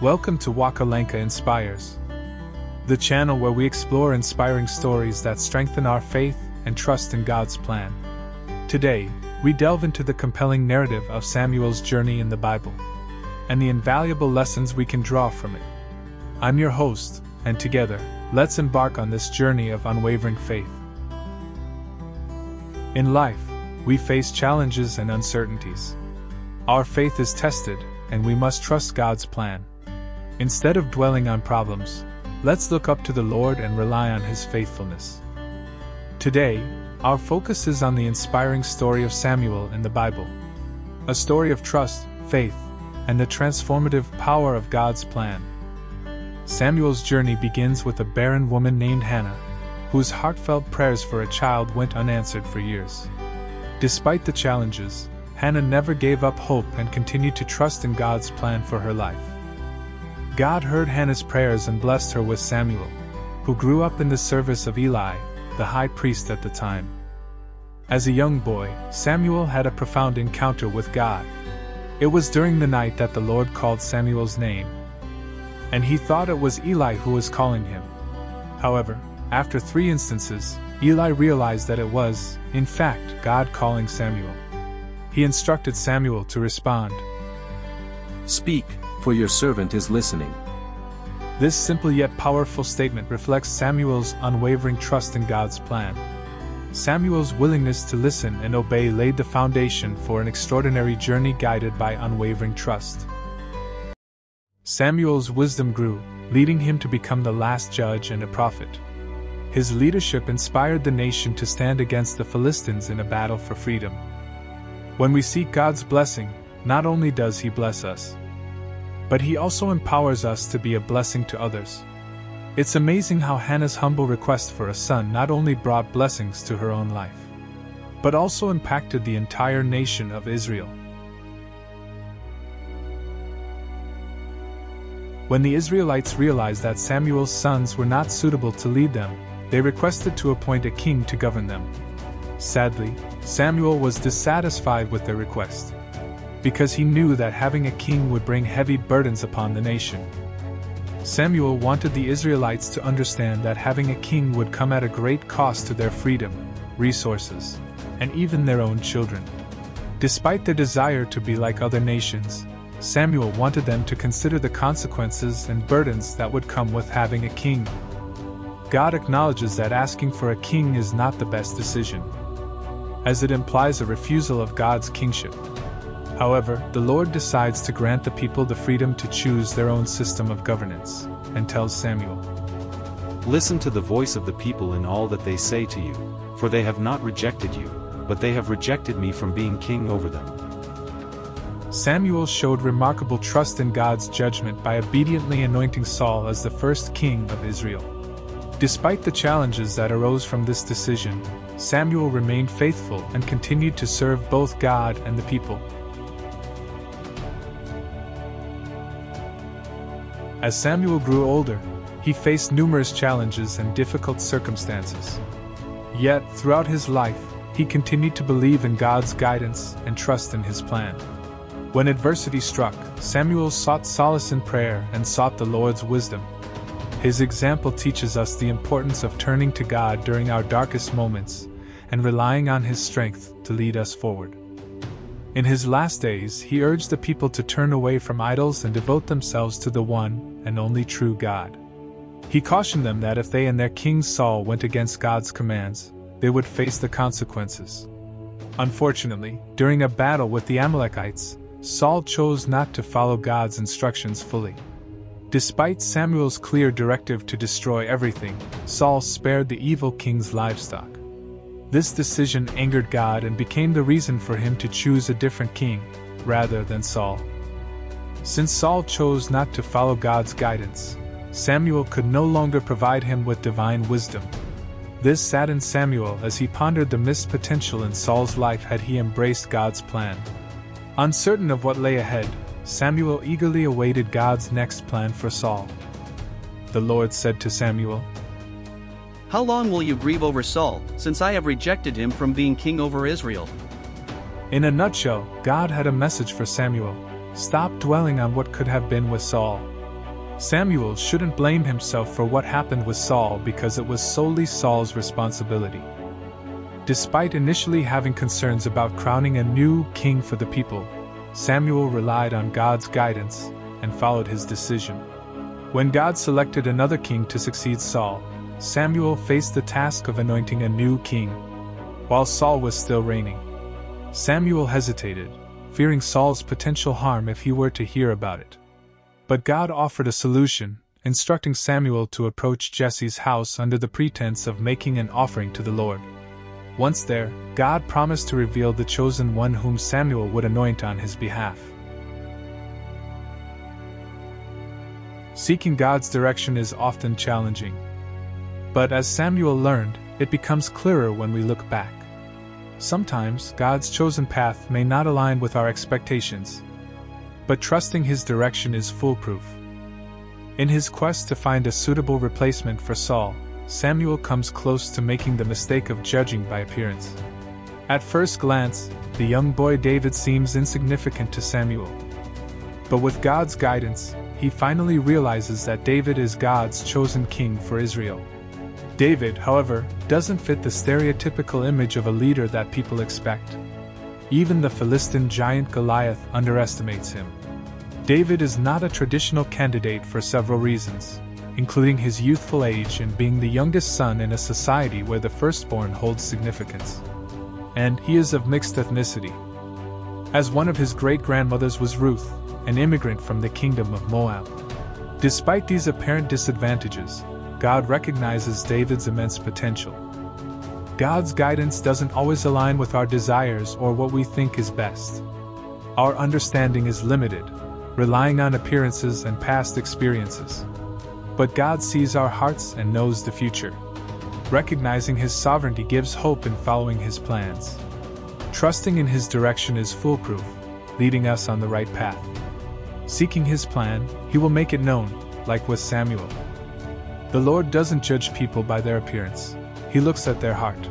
Welcome to Waka Langka Inspires, the channel where we explore inspiring stories that strengthen our faith and trust in God's plan. Today, we delve into the compelling narrative of Samuel's journey in the Bible and the invaluable lessons we can draw from it. I'm your host, and together, let's embark on this journey of unwavering faith. In life, we face challenges and uncertainties. Our faith is tested, and we must trust God's plan. Instead of dwelling on problems, let's look up to the Lord and rely on His faithfulness. Today, our focus is on the inspiring story of Samuel in the Bible. A story of trust, faith, and the transformative power of God's plan. Samuel's journey begins with a barren woman named Hannah, whose heartfelt prayers for a child went unanswered for years. Despite the challenges, Hannah never gave up hope and continued to trust in God's plan for her life. God heard Hannah's prayers and blessed her with Samuel, who grew up in the service of Eli, the high priest at the time. As a young boy, Samuel had a profound encounter with God. It was during the night that the Lord called Samuel's name, and he thought it was Eli who was calling him. However, after three instances, Eli realized that it was, in fact, God calling Samuel he instructed Samuel to respond Speak, for your servant is listening. This simple yet powerful statement reflects Samuel's unwavering trust in God's plan. Samuel's willingness to listen and obey laid the foundation for an extraordinary journey guided by unwavering trust. Samuel's wisdom grew, leading him to become the last judge and a prophet. His leadership inspired the nation to stand against the Philistines in a battle for freedom. When we seek God's blessing, not only does He bless us, but He also empowers us to be a blessing to others. It's amazing how Hannah's humble request for a son not only brought blessings to her own life, but also impacted the entire nation of Israel. When the Israelites realized that Samuel's sons were not suitable to lead them, they requested to appoint a king to govern them. Sadly, Samuel was dissatisfied with their request. Because he knew that having a king would bring heavy burdens upon the nation. Samuel wanted the Israelites to understand that having a king would come at a great cost to their freedom, resources, and even their own children. Despite their desire to be like other nations, Samuel wanted them to consider the consequences and burdens that would come with having a king. God acknowledges that asking for a king is not the best decision as it implies a refusal of God's kingship. However, the Lord decides to grant the people the freedom to choose their own system of governance, and tells Samuel Listen to the voice of the people in all that they say to you, for they have not rejected you, but they have rejected me from being king over them. Samuel showed remarkable trust in God's judgment by obediently anointing Saul as the first king of Israel. Despite the challenges that arose from this decision, Samuel remained faithful and continued to serve both God and the people. As Samuel grew older, he faced numerous challenges and difficult circumstances. Yet, throughout his life, he continued to believe in God's guidance and trust in his plan. When adversity struck, Samuel sought solace in prayer and sought the Lord's wisdom. His example teaches us the importance of turning to God during our darkest moments and relying on His strength to lead us forward. In his last days, he urged the people to turn away from idols and devote themselves to the one and only true God. He cautioned them that if they and their king Saul went against God's commands, they would face the consequences. Unfortunately, during a battle with the Amalekites, Saul chose not to follow God's instructions fully. Despite Samuel's clear directive to destroy everything, Saul spared the evil king's livestock. This decision angered God and became the reason for him to choose a different king, rather than Saul. Since Saul chose not to follow God's guidance, Samuel could no longer provide him with divine wisdom. This saddened Samuel as he pondered the missed potential in Saul's life had he embraced God's plan. Uncertain of what lay ahead, Samuel eagerly awaited God's next plan for Saul. The Lord said to Samuel, How long will you grieve over Saul, since I have rejected him from being king over Israel? In a nutshell, God had a message for Samuel stop dwelling on what could have been with Saul, Samuel shouldn't blame himself for what happened with Saul because it was solely Saul's responsibility. Despite initially having concerns about crowning a new king for the people, Samuel relied on God's guidance and followed his decision. When God selected another king to succeed Saul, Samuel faced the task of anointing a new king, while Saul was still reigning. Samuel hesitated, fearing Saul's potential harm if he were to hear about it. But God offered a solution, instructing Samuel to approach Jesse's house under the pretense of making an offering to the Lord. Once there, God promised to reveal the chosen one whom Samuel would anoint on his behalf. Seeking God's direction is often challenging. But as Samuel learned, it becomes clearer when we look back. Sometimes, God's chosen path may not align with our expectations, but trusting His direction is foolproof. In his quest to find a suitable replacement for Saul, Samuel comes close to making the mistake of judging by appearance. At first glance, the young boy David seems insignificant to Samuel. But with God's guidance, he finally realizes that David is God's chosen king for Israel. David, however, doesn't fit the stereotypical image of a leader that people expect. Even the Philistine giant Goliath underestimates him. David is not a traditional candidate for several reasons, including his youthful age and being the youngest son in a society where the firstborn holds significance. And he is of mixed ethnicity. As one of his great grandmothers was Ruth, an immigrant from the kingdom of Moab. Despite these apparent disadvantages, God recognizes David's immense potential. God's guidance doesn't always align with our desires or what we think is best. Our understanding is limited, relying on appearances and past experiences. But God sees our hearts and knows the future. Recognizing His sovereignty gives hope in following His plans. Trusting in His direction is foolproof, leading us on the right path. Seeking his plan, he will make it known, like with Samuel. The Lord doesn't judge people by their appearance, he looks at their heart.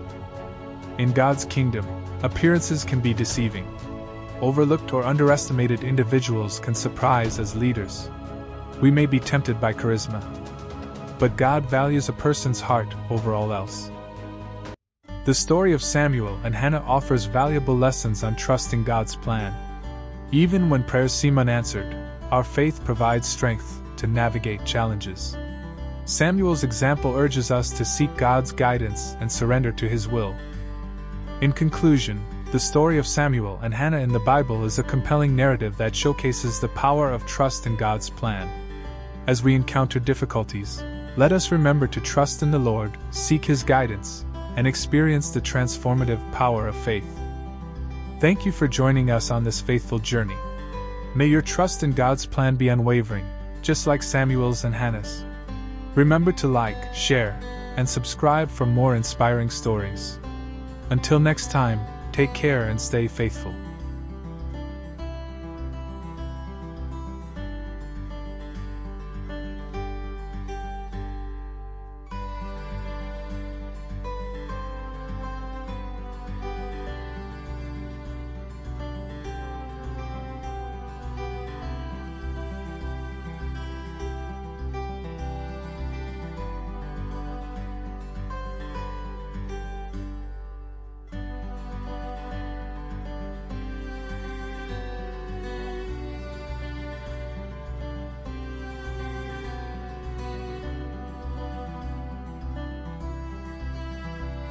In God's kingdom, appearances can be deceiving. Overlooked or underestimated individuals can surprise as leaders. We may be tempted by charisma. But God values a person's heart over all else. The story of Samuel and Hannah offers valuable lessons on trusting God's plan. Even when prayers seem unanswered, our faith provides strength to navigate challenges. Samuel's example urges us to seek God's guidance and surrender to His will. In conclusion, the story of Samuel and Hannah in the Bible is a compelling narrative that showcases the power of trust in God's plan. As we encounter difficulties, let us remember to trust in the Lord, seek His guidance, and experience the transformative power of faith. Thank you for joining us on this faithful journey. May your trust in God's plan be unwavering, just like Samuel's and Hannah's. Remember to like, share, and subscribe for more inspiring stories. Until next time, take care and stay faithful.